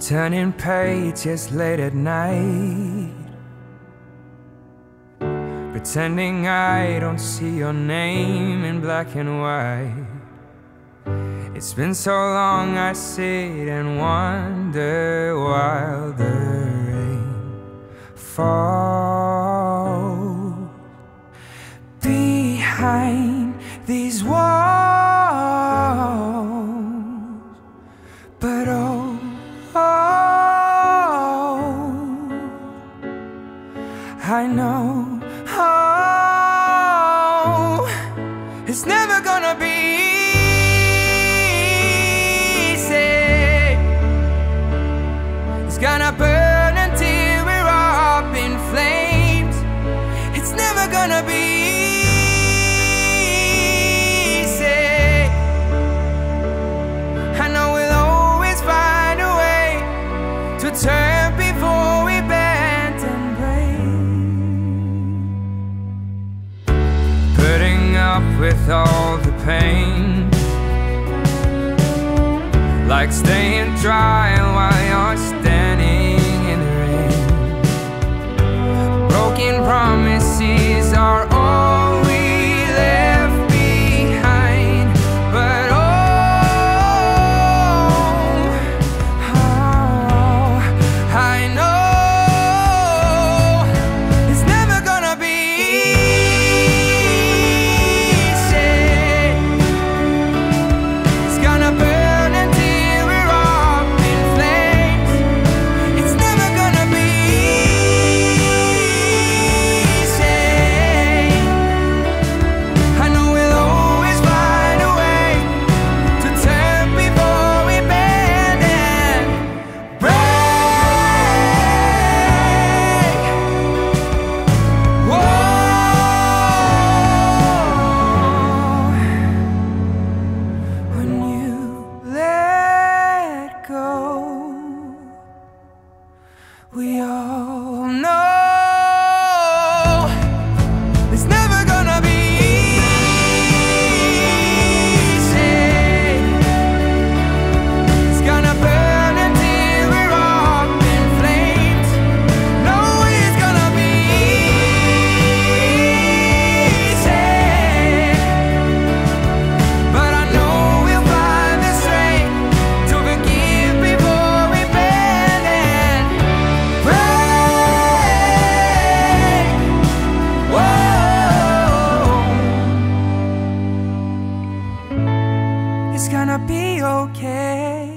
Turning pages late at night. Pretending I don't see your name in black and white. It's been so long I sit and wonder while the rain falls Behind these walls. But oh, I know Oh, it's never gonna be easy. It's gonna burn until we're up in flames. It's never gonna be up with all the pain. Like staying dry while you're we all It's gonna be okay.